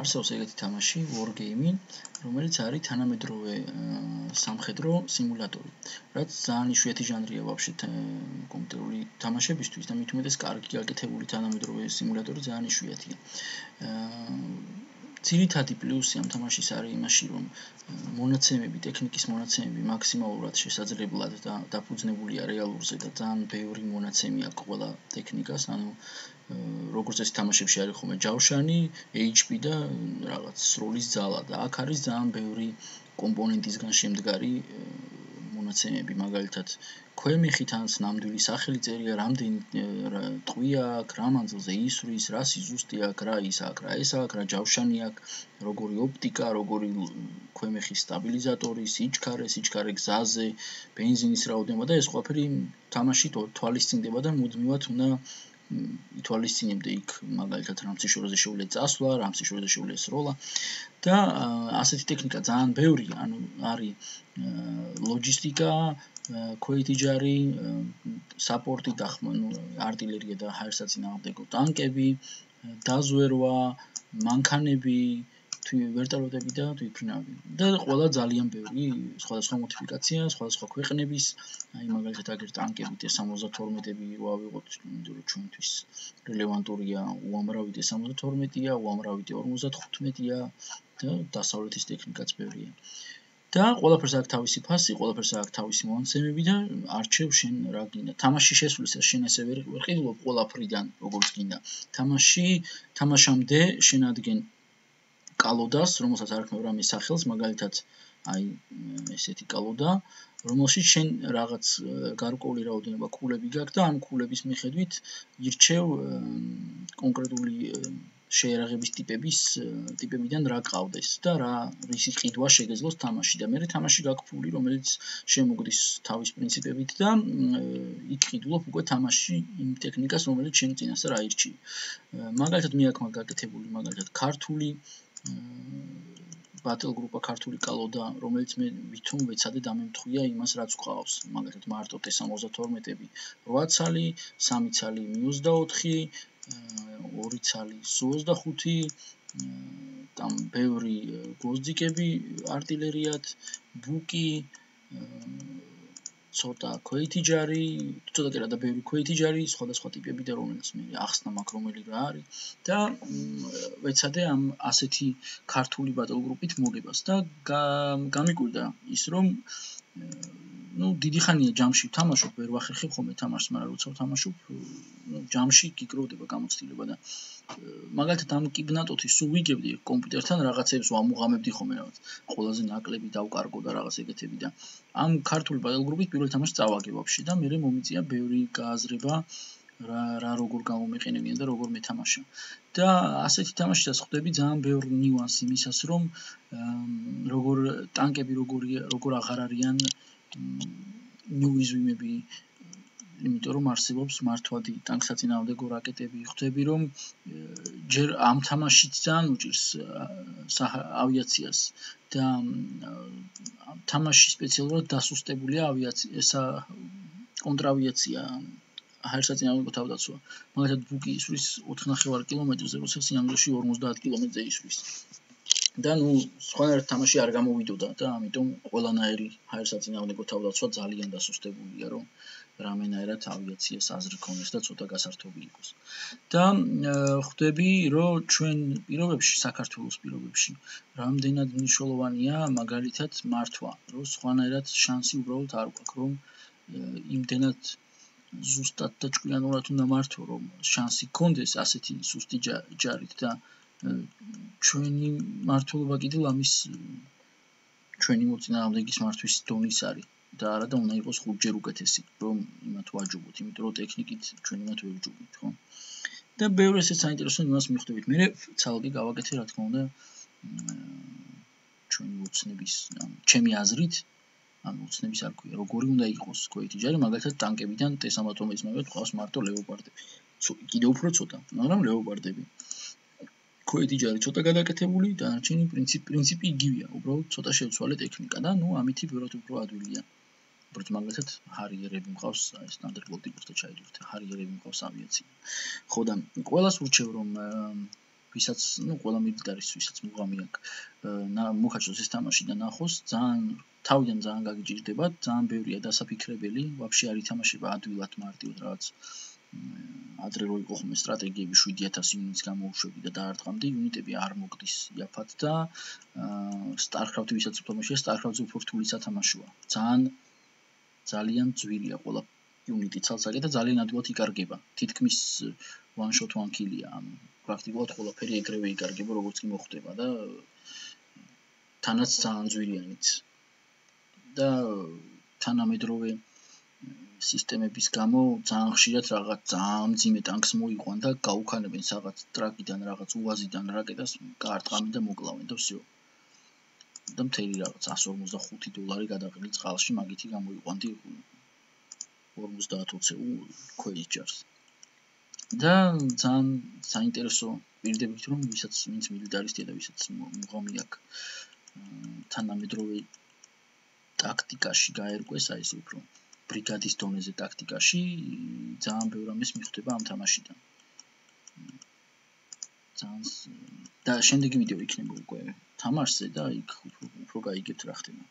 არსებობს ეგეთი თამაში war game, რომელიც არის თანამედროვე სამხედრო სიმულატორი. რაც ძალიან იშვიათი ჟანრია ვაფშე კომპიუტერული თამაშებისთვის და მით უმეტეს კარგი გაკეთებული თანამედროვე სიმულატორი ძალიან იშვიათია. აა ძირითადი პლუსი ამ თამაშის არის იმაში, რომ მონაცემები, ტექნიკის მონაცემები მაქსიმალურად შესაძლებლად და დაფუძნებულია რეალურზე და ძალიან ბევრი მონაცემი აქვს ყველა ტექნიკას, ანუ როგორც ეს თამაშებში არის ხოლმე ჯავშანი, HP და რაღაც სრულის ძალა და აქ არის ძალიან ბევრი კომპონენტისგან შემდგარი მონაცემები, მაგალითად, ქვემეხით ან ნამდვილი სახელი წერია, რამდენი ტყვია აქვს, რა მანძილზე ისვრის, რა სიზუსტე აქვს, რა ის აქვს, რა ეს აქვს, რა ჯავშანი აქვს, როგორი ოპტიკა, როგორი ქვემეხის სტაბილიზატორი, სიჩქარე, სიჩქარე გზაზე, бенზინის რაოდენობა და ეს ყველაფერი თამაში თვალისწინდება და მუდმივად უნდა ითვალისწინებდა იქ მაგალითად რამსი შორეზე შეუძლია წასვლა, რამსი შორეზე შეუძლია სროლა და ასეთი ტექნიკა ძალიან ბევრია, ანუ არის ლოჯისტიკა, ქვეითი ჯარი, საპორტი გახმო, ну, артиლერია და ჰაერსაწინააღმდეგო ტანკები, დაზვერვა, მანქანები, აა თუ ვერტალოტები და თვითფრინავი. და ყველა ძალიან ბევრი სხვადასხვა მოდიფიკაცია, სხვადასხვა ქვეყნების, აი მაგალითად აგერ ტანკები T72-ები რო ავიღოთ, იმიტომ რომ ჩვენთვის რელევანტურია უამრავი T72-ია, უამრავი T55-ია და დასავლეთის ტექნიკაც ბევრია. და ყველაფერს აქვს თავისი ფასი, ყველაფერს აქვს თავისი მონაცემები და არჩევ შენ რა გინდა. თამაში შესვლისას შენ ესე ვერ ვიყიდულობ ყველაფრიდან როგორც გინდა. თამაში თამაშამდე შენ ადგენ კალოდას, რომელსაც არქმევ რამე სახელს, მაგალითად აი ესეთი კალოდა, რომელშიც შენ რაღაც გარკვეული რაოდენობა კულები გაქვს და ამ კულების მიხედვით ირჩევ კონკრეტული შეერაღების ტიპების ტიპებიდან რა ყავდეს და რა რისი ყიდვა შეგეძლოს თამაში და მე თამაში გაქვს ფული რომელიც შემოგდის თავის პრინციპებით და იყიდულობ უკვე თამაში იმ ტექნიკას რომელიც შენ წინასწარ აირჩი. მაგალითად მე აქ მაგაკეთებული მაგალითად ქართული ბატელ გრუპა ქართული კალოდა, რომელიც მე ვითომ ვეცადე დამემთხვია იმას, რაც გყავს. მაგალითად, მარტო T72-ები, 8 ცალი, 3 ცალი 24, 2 ცალი 25, там ბევრი გოზდიკები артиლერიად, ბუკი, ცოტა ქოითიჯარი, ცოტა კი რა და ბევრი ქოითიჯარი, სხვადასხვა ტიპები და რომელიც მე ახსნა მაქვს რომელი რა არის. და ვეცადე ამ ასეთი ქართული ბატლ გრუპით მოგებას და გამიკვირდა ის რომ ну დიდი ხანია ჯამში ვთამაშობ, ვერ ვახერხებ ხოლმე თამაშს, მაგრამ როცა ვთამაშობ, ну ჯამში გიგროვდება გამოცდილება და მაგალითად ამ კიბნატოთი სულ ვიგებდი კომპიუტერთან რაღაცებს ვამუღამებდი ხოლმე რაღაც. ყველაზე ნაკლები დავკარგო და რაღაც ეგეთები და ამ ქართული ბატალ გრუპით პირველ თამაშს წავაგე ვაფშე და მე მომიწია ბევრი გააზრება რა რა როგორ გამომიყენებიან და როგორ მეთამაშა. და ასეთი თამაშიც ხვდები ძალიან ბევრ ნიუანს იმისას რომ როგორ ტანკები როგორი როგორ აღარ არიან ნიუიზმები იმიტომ რომ არსებობს მართვადი ტანკსაწინააღმდეგო რაკეტები. ხვდები რომ ჯერ ამ თამაშიც ძალიან უჭირს ავიაციას და თამაში სპეციალურად დასუსტებულია ავიაცია, ესა კონტრავიაცია ჰაერსაწინააღმდეგო თავდაცვა. მაგალითად ბუკი ისვრის 4.5 კილომეტრზე, როცა სიამოვნებაში 50 კილომეტრზე ისვრის. და ნუ სხვანაირად თამაში არ გამოვიდოდა და ამიტომ ყველანაირი ჰაერსაწინააღმდეგო თავდაცვა ძალიან დასუსტებულია, რომ რამენაირად ავიაციას აზრი ქონდეს და ცოტა გასართობი იყოს. და ხვდები, რომ ჩვენ პირობებში, საქართველოს პირობებში, რამდენად მნიშვნელოვანია მაგალითად მართვა, რომ სხვანაირად შანსი უბრალოდ არ გვაქვს, რომ იმდენად ზუსტად და ჭკვიანურად უნდა მართო, რომ შანსი გქონდეს ასეთი სუსტი ჯარით და ჩვენი მართლობა კიდევ ამის ჩვენი მოწინააღმდეგის მართვის დონის არის. და არა და უნდა იყოს ხუთჯერ უკეთესი, რომ იმათ ვაჯობოთ, იმიტომ რომ ტექნიკით ჩვენ იმათ ვერ ვჯობთ, ხო? და ბევრი ესეც საინტერესო იმას მიხვდებით. მე ცალკე გავაკეთე, რა თქმა უნდა, ჩვენი უცნების, ჩემი აზრით, ანუ უცნების არ ქვია, როგორი უნდა იყოს ქოითი ჯარი, მაგალითად ტანკებიდან T-72-ის მაგალითად ყავს მარტო ლეოპარდები. კიდევ უფრო ცოტა, მაგრამ ლეოპარდები. ქოითი ჯარი ცოტა გადაკეთებული და არჩენი პრინციპი პრინციპი იგივეა, უბრალოდ ცოტა შევცვალე ტექნიკა და ნუ ამითი ბევრად უფრო ადვილია. უბრალოდ მაგალითად ჰარიერები მყავს აი სტანდარტულ ტიპურთა ჩაიდურთ ჰარიერები მყავს ავიაცია ხო და ყოველას ურჩევ რომ ვისაც, ну, ყველა მილიტარისტ ვისაც მუღამი აქვს, მუხაჩოს ეს თამაში და ნახოს, ძალიან თავიდან ძალიან გაგიჭირდება, ძალიან ბევრია დასაფიქრებელი, ვაფშე არ ითამაშება ადვილად მარტივად რაღაც ადრე რო იყო ხომ სტრატეგიები 7000 იუნიტს გამოუშვები და დაარტყამდი იუნიტები არ მოგდის იაფად და StarCraft-ი ვისაც თამაშია StarCraft-ზე უფრო რთული სათამაშოა ძალიან ძალიან ძვირია ყველა იუნიტი ცალსაკე და ძალიან ადვილად იკარგება თითქმის one shot one kill-ია ანუ პრაქტიკულად ყველაფერი ეგრევე იკარგება როგორც კი მოხდება და თანაც ძალიან ძვირიანიც. და თანამედროვე სისტემების გამო ძალიან ხშირად რაღაც ძალიან ძიმე ტანკს მოიყვან და გაუქანებენ რაღაც ტრაკიდან რაღაც უაზიდან რაკეტას კარტყამენ და მოკლავენ და всё. და მთელი რაღაც 145 დოლარი გადაყილი წყალში მაგითი გამოიყვანდი 50-20 ქვეიჭარს. და ძალიან საინტერესო პირდებით რომ ვისაც ვინც მილიტარისტია და ვისაც მუღამი აქვს თანამედროვე ტაქტიკაში გაერკვეს აი ეს უფრო ბრიგადის დონეზე ტაქტიკაში ძალიან ბევრ ამის მიხვდება ამ თამაშიდან. ძალიან და შემდეგი ვიდეო იქნება უკვე თამაშზე და იქ უფრო გაიგებთ რა ხდება.